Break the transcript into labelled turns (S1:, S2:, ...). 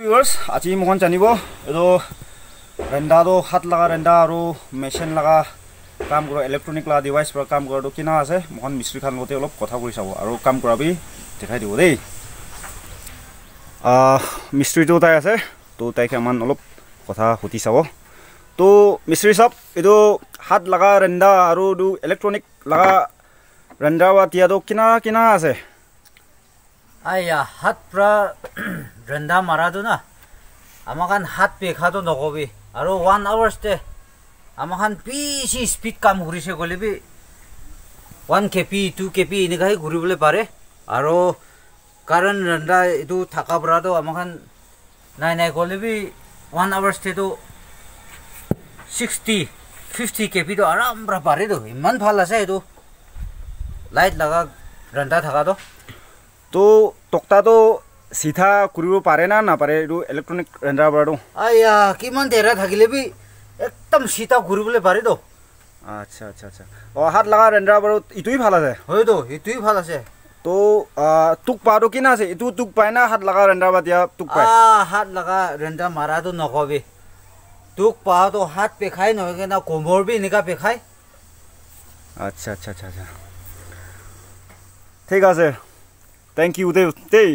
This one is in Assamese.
S1: ভিউৱাৰ্ছ আজি মোক জানিব এইটো ৰেণ্ডাটো হাত লগা ৰেণ্ডা আৰু মেচিন লগা কাম কৰা ইলেক্ট্ৰনিক লগা ডিভাইচ পৰা কাম কৰাটো কিনা আছে মোক মিস্ত্ৰী খান লগতে অলপ কথা কৰি চাব আৰু কাম কৰাবি দেখাই দিব দেই মিস্ত্ৰীটো তাই আছে তো তাইক ইমান অলপ কথা সুধি চাব তো মিস্ত্ৰী চাওক এইটো হাত লগা ৰেণ্ডা আৰু এইটো ইলেক্ট্ৰনিক লগা ৰেণ্ডা বা তিয়াটো কিনা কিনা আছে
S2: আয়া হাত পৰা ৰন্ধা মাৰাটো না আমাখান হাত পেখাটো নকবি আৰু ওৱান আৱাৰ্ছতে আমাখান বেছি স্পীড কাম কৰিছে গ'লে B one K P two K P এনেকুৱাহে ঘূৰিবলৈ পাৰে আৰু কাৰণ ৰন্ধা এইটো থকা পৰাটো আমাখান নাই নাই গ'লে বি ওৱান আৱাৰ্ছতেতো ছিক্সটি ফিফটি কে পিটো আৰাম পৰা পাৰেতো ইমান ভাল আছে এইটো লাইট লগা ৰন্ধা থকাটো
S1: তো টকটাটো চিধা কৰিব পাৰে না নাপাৰে এইটো ইলেক্ট্ৰনিক ৰেণ্ডাৰ পৰাটো
S2: আয়া কিমান দেৰা থাকিলে বি একদম চিতা ঘূৰিবলৈ পাৰেতো
S1: আচ্ছা আচ্ছা আচ্ছা অঁ হাত লগা ৰেণ্ডাৰ বাৰু ইটোৱে ভাল আছে
S2: হয়তো সেইটোৱে ভাল আছে
S1: তো তোক পাটো কিনা আছে এইটো তোক পায় না হাত লগা ৰেণ্ডাৰ বা দিয়া তোক পায়
S2: হাত লগা ৰেণ্ডা মাৰাটো নকবি তোক পাহাটো হাত পেখাই নহয় কিনা কোমৰ বি এনেকুৱা পেখাই
S1: আচ্ছা আচ্ছা আচ্ছা আচ্ছা ঠিক আছে থেংক ইউ দেই দেই